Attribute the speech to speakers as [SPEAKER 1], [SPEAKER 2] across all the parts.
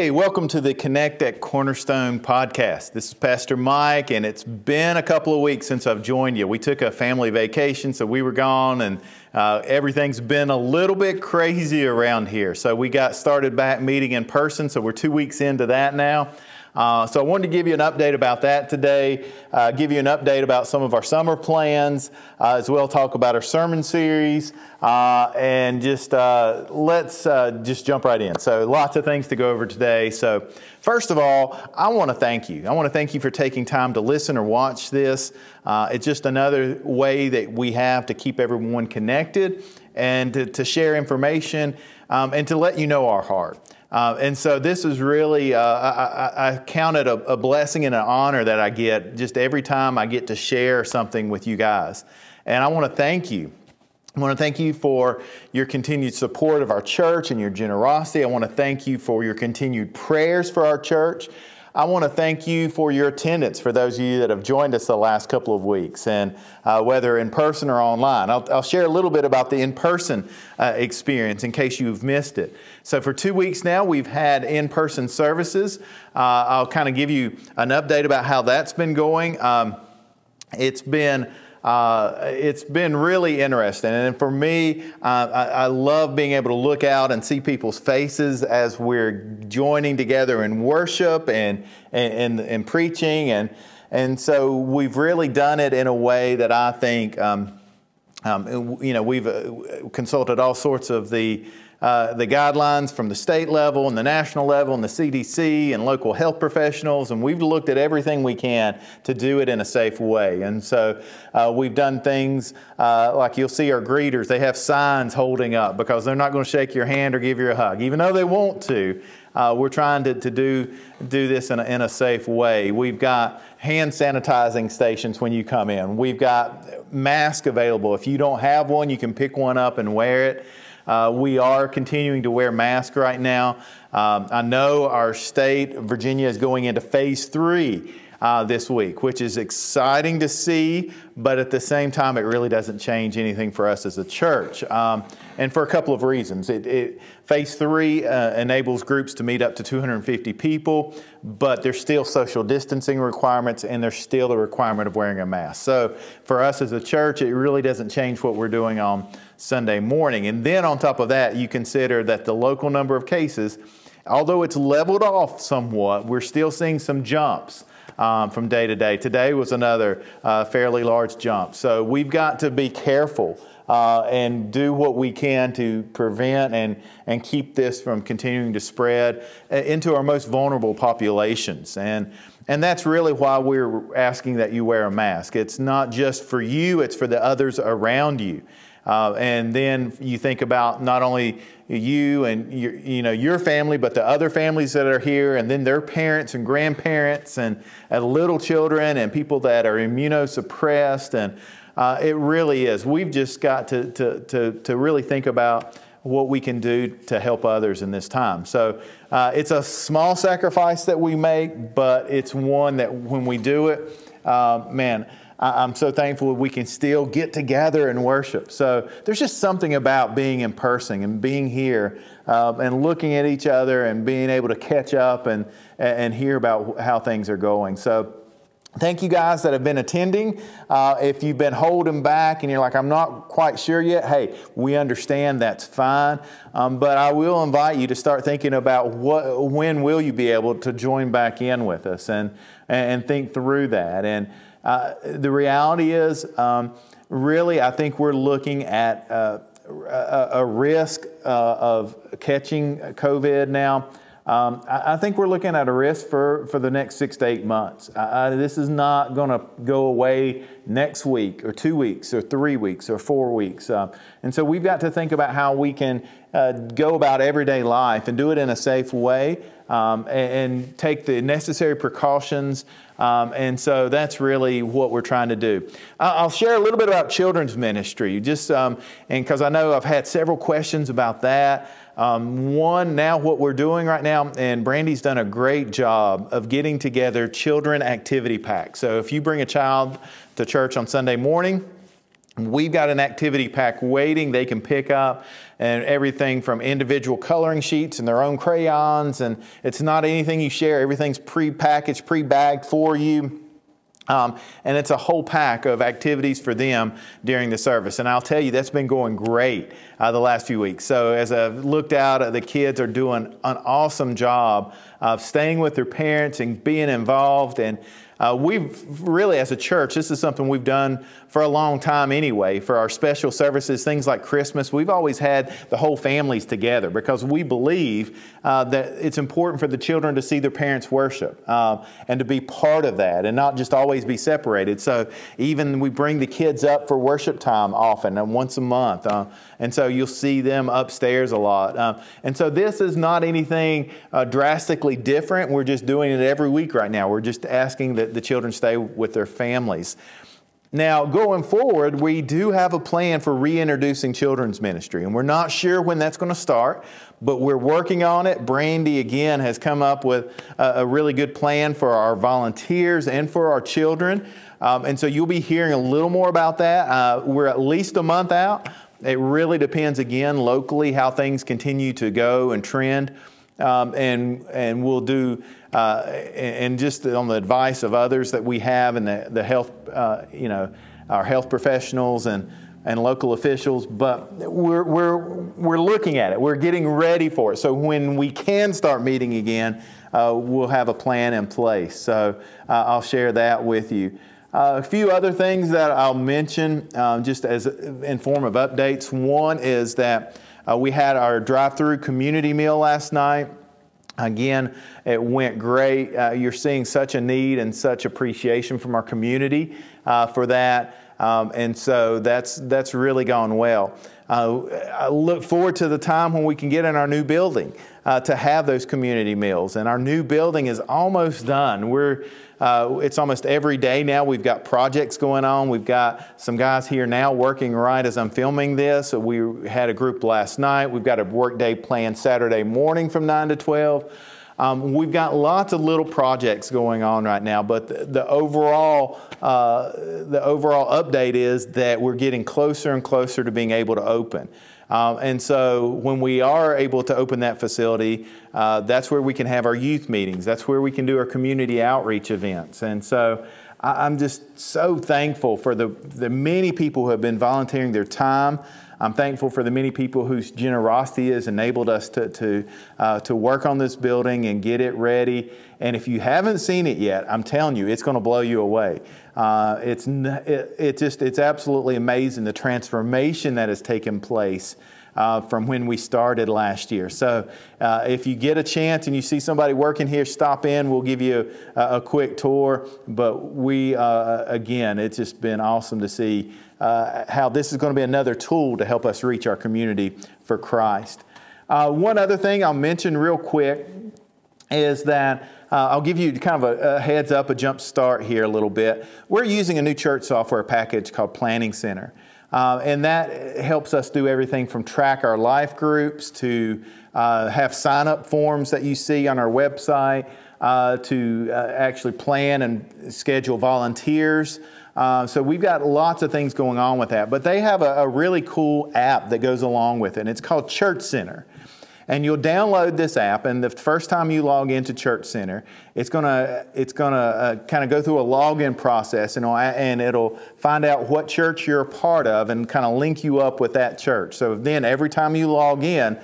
[SPEAKER 1] Hey, welcome to the Connect at Cornerstone podcast. This is Pastor Mike, and it's been a couple of weeks since I've joined you. We took a family vacation, so we were gone, and uh, everything's been a little bit crazy around here. So we got started back meeting in person, so we're two weeks into that now. Uh, so I wanted to give you an update about that today, uh, give you an update about some of our summer plans, uh, as well talk about our sermon series, uh, and just uh, let's uh, just jump right in. So lots of things to go over today. So first of all, I want to thank you. I want to thank you for taking time to listen or watch this. it's just another way that we have to keep everyone connected and to, to share information um, and to let you know our heart. Uh, and so this is really, uh, I, I, count it a, a, blessing and an honor that I get just every time I get to share something with you guys. And I want to thank you. I want to thank you for your continued support of our church and your generosity. I want to thank you for your continued prayers for our church. I want to thank you for your attendance for those of you that have joined us the last couple of weeks, and uh, whether in person or online. I'll, I'll, share a little bit about the in person uh, experience in case you've missed it. So, for two weeks now, we've had in person services. Uh, I'll kind of give you an update about how that's been going. Um, it's been uh, it's been really interesting. And for me, uh, I, I, love being able to look out and see people's faces as we're joining together in worship and, and, and, and preaching. And, and so we've really done it in a way that I think, um, um, you know, we've uh, consulted all sorts of the uh, the guidelines from the state level and the national level and the CDC and local health professionals, and we've looked at everything we can to do it in a safe way. And so uh, we've done things uh, like you'll see our greeters, they have signs holding up because they're not going to shake your hand or give you a hug, even though they want to. Uh, we're trying to, to do, do this in a, in a safe way. We've got hand sanitizing stations when you come in. We've got masks available. If you don't have one, you can pick one up and wear it. Uh, we are continuing to wear masks right now. Um, I know our state, Virginia, is going into phase three uh, this week, which is exciting to see, but at the same time, it really doesn't change anything for us as a church. Um, and for a couple of reasons. It, it, phase three uh, enables groups to meet up to 250 people, but there's still social distancing requirements and there's still the requirement of wearing a mask. So for us as a church, it really doesn't change what we're doing on Sunday morning. And then on top of that, you consider that the local number of cases, although it's leveled off somewhat, we're still seeing some jumps um, from day to day. Today was another uh, fairly large jump. So we've got to be careful uh, and do what we can to prevent and, and keep this from continuing to spread uh, into our most vulnerable populations. And, and that's really why we're asking that you wear a mask. It's not just for you, it's for the others around you. Uh, and then you think about not only you and your, you know your family, but the other families that are here, and then their parents and grandparents, and, and little children, and people that are immunosuppressed, and uh, it really is. We've just got to, to, to, to, really think about what we can do to help others in this time. So uh, it's a small sacrifice that we make, but it's one that when we do it, uh, man, I'm so thankful we can still get together and worship. So there's just something about being in person and being here um, and looking at each other and being able to catch up and, and hear about how things are going. So Thank you guys that have been attending. Uh, if you've been holding back and you're like, I'm not quite sure yet, hey, we understand that's fine. Um, but I will invite you to start thinking about what, when will you be able to join back in with us and, and think through that. And uh, the reality is, um, really, I think we're looking at uh, a, a, risk uh, of catching COVID now. Um, I, I, think we're looking at a risk for, for the next six to eight months. I, this is not going to go away next week or two weeks or three weeks or four weeks. Uh, and so we've got to think about how we can uh, go about everyday life and do it in a safe way um, and, and, take the necessary precautions. Um, and so that's really what we're trying to do. I'll share a little bit about children's ministry, just um, and because I know I've had several questions about that. Um, one, now what we're doing right now, and Brandy's done a great job of getting together children activity packs. So if you bring a child to church on Sunday morning, We've got an activity pack waiting they can pick up and everything from individual coloring sheets and their own crayons. And it's not anything you share, everything's pre packaged, pre bagged for you. Um, and it's a whole pack of activities for them during the service. And I'll tell you, that's been going great uh, the last few weeks. So as I've looked out, uh, the kids are doing an awesome job of staying with their parents and being involved. And uh, we've really, as a church, this is something we've done for a long time anyway. For our special services, things like Christmas, we've always had the whole families together because we believe uh, that it's important for the children to see their parents worship uh, and to be part of that and not just always be separated. So even we bring the kids up for worship time often, and uh, once a month. Uh, and so you'll see them upstairs a lot. Um, and so this is not anything uh, drastically different. We're just doing it every week right now. We're just asking that the children stay with their families. Now, going forward, we do have a plan for reintroducing children's ministry, and we're not sure when that's going to start, but we're working on it. Brandy, again, has come up with a, really good plan for our volunteers and for our children. Um, and so you'll be hearing a little more about that. Uh, we're at least a month out. It really depends, again, locally how things continue to go and trend. Um, and, and we'll do uh, and just on the advice of others that we have and the, the health, uh, you know, our health professionals and, and local officials, but we're, we're, we're looking at it. We're getting ready for it. So when we can start meeting again, uh, we'll have a plan in place. So uh, I'll share that with you. Uh, a few other things that I'll mention um, just as in form of updates. One is that uh, we had our drive-through community meal last night. Again, it went great. Uh, you're seeing such a need and such appreciation from our community uh, for that. Um, and so that's, that's really gone well. Uh, I look forward to the time when we can get in our new building uh, to have those community meals. And our new building is almost done. We're uh, it's almost every day now. We've got projects going on. We've got some guys here now working right as I'm filming this. We had a group last night. We've got a work day planned Saturday morning from 9 to 12. Um, we've got lots of little projects going on right now, but the, the overall uh, the overall update is that we're getting closer and closer to being able to open. Um, and so when we are able to open that facility, uh, that's where we can have our youth meetings. That's where we can do our community outreach events. And so I, I'm just so thankful for the, the many people who have been volunteering their time. I'm thankful for the many people whose generosity has enabled us to, to, uh, to work on this building and get it ready. And if you haven't seen it yet, I'm telling you, it's going to blow you away. Uh, it's, it, it, just, it's absolutely amazing the transformation that has taken place. Uh, from when we started last year. So, uh, if you get a chance and you see somebody working here, stop in. We'll give you a, a quick tour. But we, uh, again, it's just been awesome to see uh, how this is going to be another tool to help us reach our community for Christ. Uh, one other thing I'll mention real quick is that uh, I'll give you kind of a, a, heads up, a jump start here a little bit. We're using a new church software package called Planning Center. Uh, and that helps us do everything from track our life groups to uh, have sign up forms that you see on our website uh, to uh, actually plan and schedule volunteers. Uh, so we've got lots of things going on with that. But they have a, a really cool app that goes along with it, and it's called Church Center and you'll download this app and the first time you log into church center it's going to it's going to uh, kind of go through a login process and it'll, and it'll find out what church you're a part of and kind of link you up with that church. So then every time you log in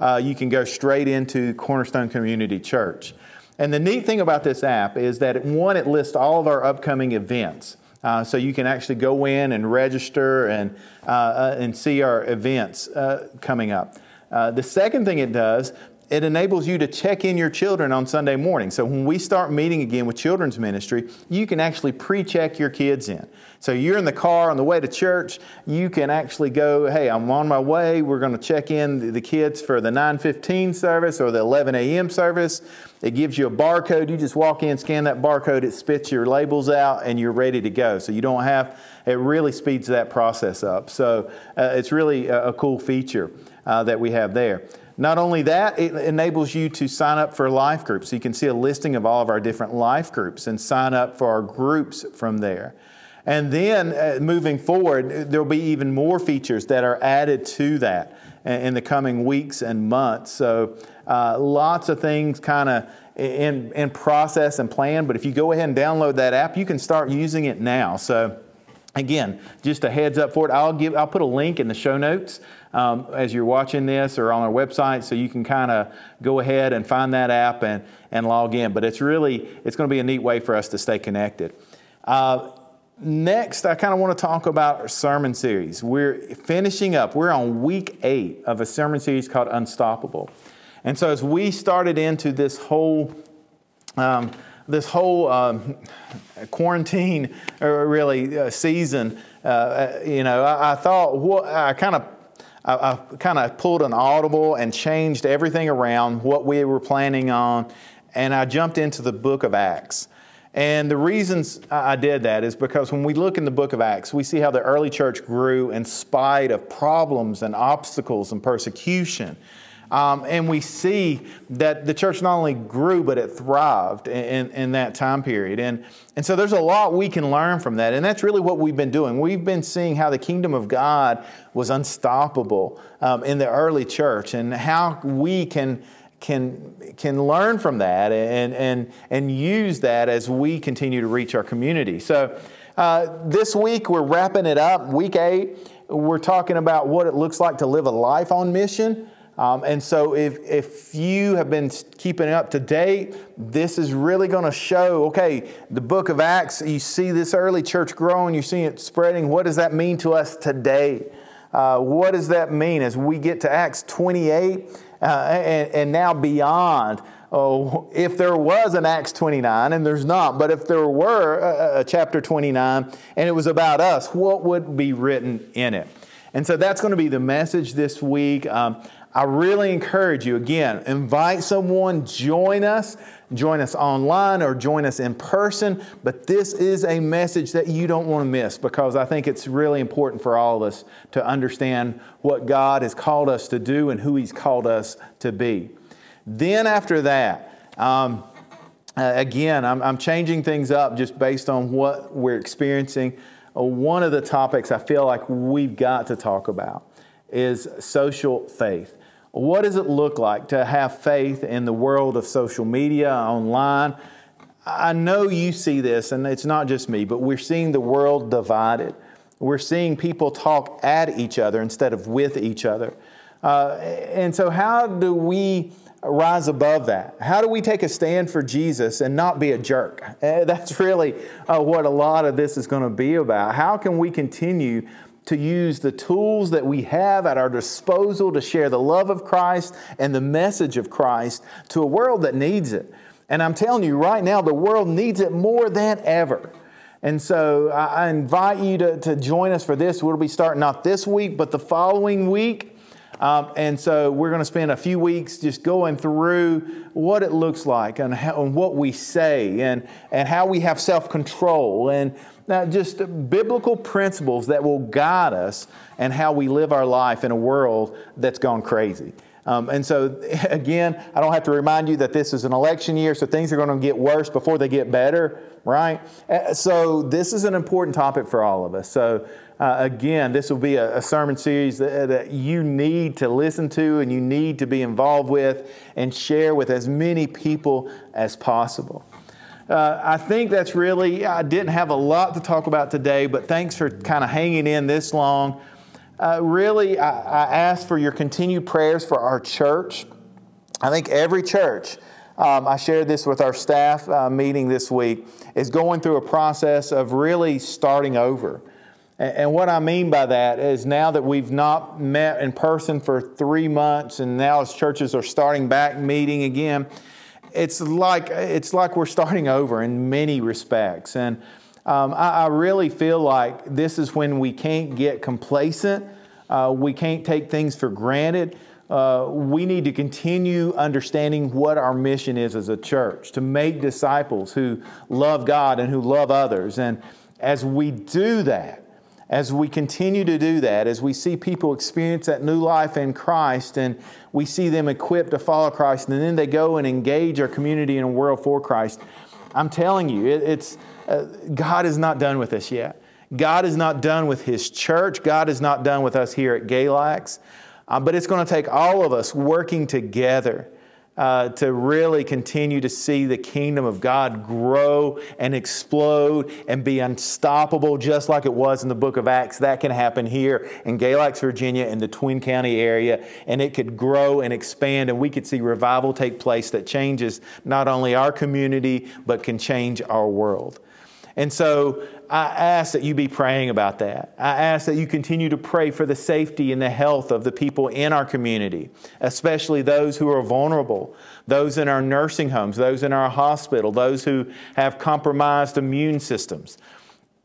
[SPEAKER 1] uh, you can go straight into cornerstone community church. And the neat thing about this app is that one it lists all of our upcoming events. Uh, so you can actually go in and register and, uh, uh and see our events uh, coming up. Uh, the second thing it does, it enables you to check in your children on Sunday morning. So when we start meeting again with children's ministry, you can actually pre-check your kids in. So you're in the car on the way to church, you can actually go, hey, I'm on my way. We're going to check in the kids for the 9:15 service or the 11 a.m. service. It gives you a barcode. You just walk in, scan that barcode, it spits your labels out, and you're ready to go. So you don't have. It really speeds that process up. So uh, it's really a, a cool feature uh, that we have there. Not only that, it enables you to sign up for life groups. So you can see a listing of all of our different life groups and sign up for our groups from there. And then uh, moving forward, there'll be even more features that are added to that in the coming weeks and months. So uh, lots of things kind of in, in process and plan. But if you go ahead and download that app, you can start using it now. So again, just a heads up for it. I'll give I'll put a link in the show notes um, as you're watching this or on our website, so you can kind of go ahead and find that app and and log in. But it's really it's going to be a neat way for us to stay connected. Uh, Next, I kind of want to talk about our sermon series. We're finishing up, we're on week eight of a sermon series called Unstoppable. And so, as we started into this whole um, this whole um, quarantine, or really uh, season, uh, uh, you know, I, I thought what I kind of I, I kind of pulled an audible and changed everything around what we were planning on, and I jumped into the book of Acts. And the reasons I did that is because when we look in the book of Acts, we see how the early church grew in spite of problems and obstacles and persecution. Um, and we see that the church not only grew, but it thrived in, in, that time period. And, and so there's a lot we can learn from that. And that's really what we've been doing. We've been seeing how the kingdom of God was unstoppable um, in the early church and how we can can, can learn from that and, and, and use that as we continue to reach our community. So, uh, this week we're wrapping it up, week eight. We're talking about what it looks like to live a life on mission. Um, and so, if, if you have been keeping up to date, this is really going to show okay, the book of Acts, you see this early church growing, you see it spreading. What does that mean to us today? Uh, what does that mean as we get to Acts 28? uh, and, and, now beyond. Oh, if there was an Acts 29, and there's not, but if there were a, a chapter 29 and it was about us, what would be written in it? And so that's going to be the message this week. Um, I really encourage you again, invite someone, join us, join us online or join us in person. But this is a message that you don't want to miss because I think it's really important for all of us to understand what God has called us to do and who He's called us to be. Then, after that, um, again, I'm, I'm, changing things up just based on what we're experiencing. Uh, one of the topics I feel like we've got to talk about is social faith. What does it look like to have faith in the world of social media, online? I know you see this, and it's not just me, but we're seeing the world divided. We're seeing people talk at each other instead of with each other. Uh, and so, how do we rise above that? How do we take a stand for Jesus and not be a jerk? Uh, that's really uh, what a lot of this is going to be about. How can we continue to use the tools that we have at our disposal to share the love of Christ and the message of Christ to a world that needs it. And I'm telling you right now, the world needs it more than ever. And so I invite you to, to join us for this. We'll be starting not this week, but the following week. Um, and so we're going to spend a few weeks just going through what it looks like and, how, and what we say and, and how we have self control and now, just biblical principles that will guide us and how we live our life in a world that's gone crazy. Um, and so, again, I don't have to remind you that this is an election year, so things are going to get worse before they get better, right? Uh, so, this is an important topic for all of us. So, uh, again, this will be a, a sermon series that, that, you need to listen to and you need to be involved with and share with as many people as possible. Uh, I think that's really, I didn't have a lot to talk about today, but thanks for kind of hanging in this long. Uh, really, I, I, ask for your continued prayers for our church. I think every church, um, I shared this with our staff uh, meeting this week, is going through a process of really starting over. And, and what I mean by that is now that we've not met in person for three months, and now as churches are starting back meeting again, it's like it's like we're starting over in many respects, and um, I, I, really feel like this is when we can't get complacent. Uh, we can't take things for granted. Uh, we need to continue understanding what our mission is as a church to make disciples who love God and who love others. And as we do that, as we continue to do that, as we see people experience that new life in Christ and we see them equipped to follow Christ, and then they go and engage our community in a world for Christ, I'm telling you, it, it's, uh, God is not done with us yet. God is not done with His church. God is not done with us here at Galax. Uh, but it's going to take all of us working together uh, to really continue to see the kingdom of God grow and explode and be unstoppable, just like it was in the book of Acts. That can happen here in Galax, Virginia, in the Twin County area, and it could grow and expand, and we could see revival take place that changes not only our community, but can change our world. And so I ask that you be praying about that. I ask that you continue to pray for the safety and the health of the people in our community, especially those who are vulnerable, those in our nursing homes, those in our hospital, those who have compromised immune systems.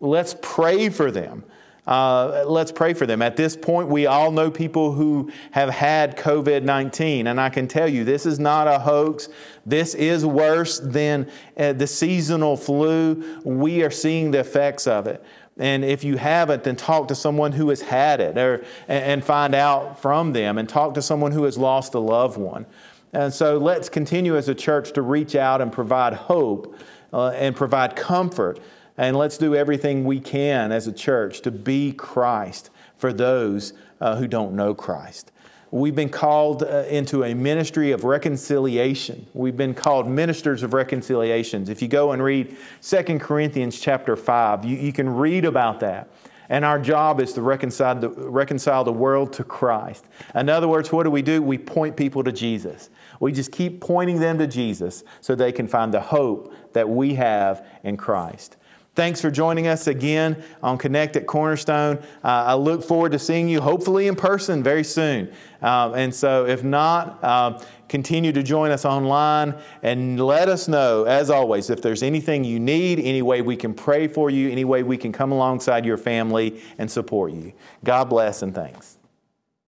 [SPEAKER 1] Let's pray for them. Uh, let's pray for them. At this point, we all know people who have had COVID 19, and I can tell you this is not a hoax. This is worse than uh, the seasonal flu. We are seeing the effects of it. And if you haven't, then talk to someone who has had it or, and find out from them, and talk to someone who has lost a loved one. And so let's continue as a church to reach out and provide hope uh, and provide comfort and let's do everything we can as a church to be Christ for those uh, who don't know Christ. We've been called uh, into a ministry of reconciliation. We've been called ministers of reconciliations. If you go and read 2 Corinthians chapter 5, you, you can read about that. And our job is to reconcile the, reconcile the world to Christ. In other words, what do we do? We point people to Jesus. We just keep pointing them to Jesus so they can find the hope that we have in Christ. Thanks for joining us again on Connect at Cornerstone. Uh, I look forward to seeing you hopefully in person very soon. Uh, and so, if not, uh, continue to join us online and let us know, as always, if there's anything you need, any way we can pray for you, any way we can come alongside your family and support you. God bless and thanks.